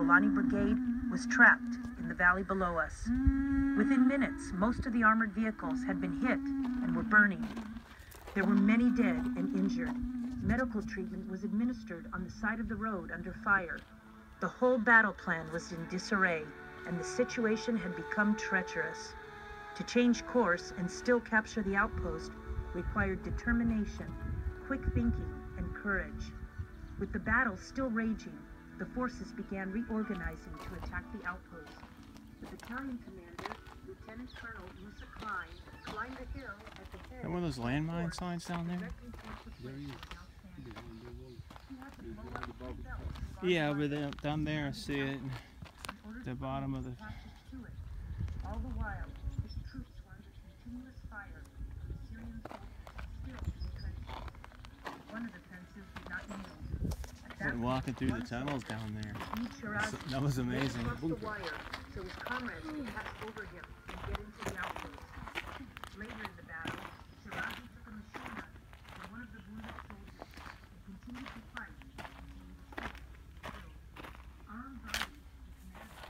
Golani Brigade was trapped in the valley below us. Within minutes, most of the armored vehicles had been hit and were burning. There were many dead and injured. Medical treatment was administered on the side of the road under fire. The whole battle plan was in disarray, and the situation had become treacherous. To change course and still capture the outpost required determination, quick thinking, and courage. With the battle still raging, the forces began reorganizing to attack the outpost. The battalion commander, Lieutenant Colonel Musa Klein, climbed the hill at the head. Is that one of those landmine signs down there? directing forces west of He had to blow up three belts Yeah, over there, uh, down there, I see it. The bottom of the. attach it to it. All the while, his troops were under continuous fire from Syrian soldiers still in the trenches. One of the fences did not yield. Walking through the tunnels down there. That was amazing. across the wire so his comrades could pass over him and get into the outpost. Later in the battle, Shirazi took a machine gun from one of the wounded soldiers and continued to fight until he was safe and killed. Armed bodies of the commander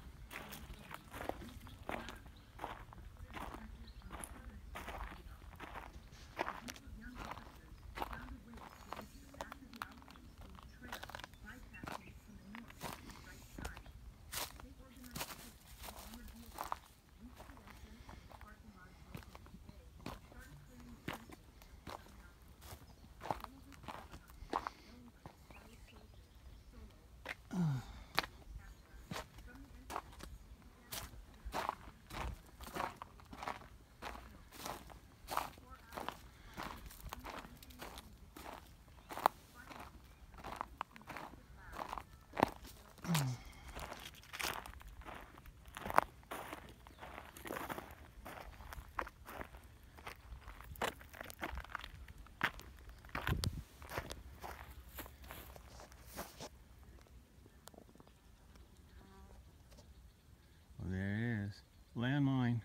young officers found a way to reach the back of the outpost through a trail bypassing it from the north to the right side. They organized troops and armored vehicles, reached the entrance of the parking lot of Outpost Bay, and started clearing the trenches of the southern outpost. Some of this cover-up, known by the Spanish soldiers as Solo, from the entrance Oh, there it is. Landmine.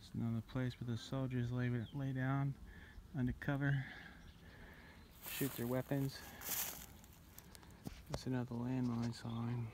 It's another place where the soldiers lay, lay down under cover, shoot their weapons. That's another landmine sign.